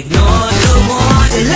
Ignore the warning.